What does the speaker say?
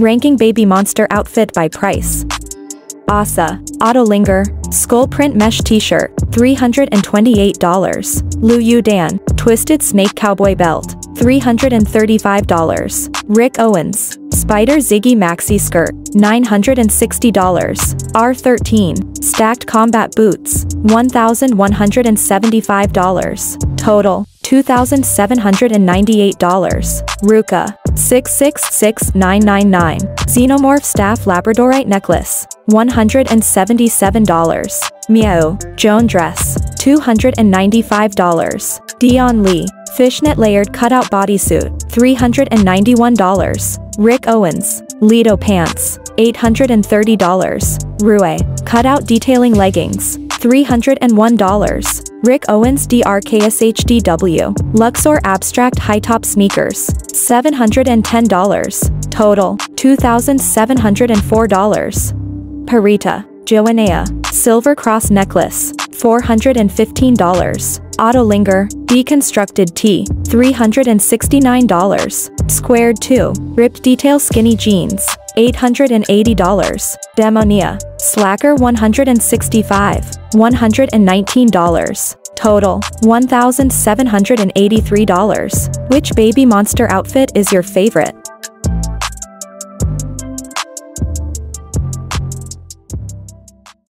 Ranking Baby Monster outfit by price. Asa, Ottolinger, Skull Print Mesh T-shirt, $328. Lu Yu Dan, Twisted Snake Cowboy Belt, $335. Rick Owens, Spider Ziggy Maxi Skirt, $960. R13, Stacked Combat Boots, $1,175. Total, $2,798. Ruka, 666999. Xenomorph Staff Labradorite Necklace, $177. Meow, Joan Dress, $295. Dion Lee, Fishnet Layered Cutout Bodysuit, $391. Rick Owens, Lido Pants, $830. Rue, Cutout Detailing Leggings, $301. Rick Owens DRKSHDW, Luxor Abstract High Top Sneakers, $710. Total, $2,704. Pharita, Joannea, Silver Cross Necklace, $415. Ottolinger, Deconstructed Tee, $369. Squared 2, Ripped Detail Skinny Jeans, $880. Demonia, Slacker 165, $119. Total, $1,783. Which baby monster outfit is your favorite?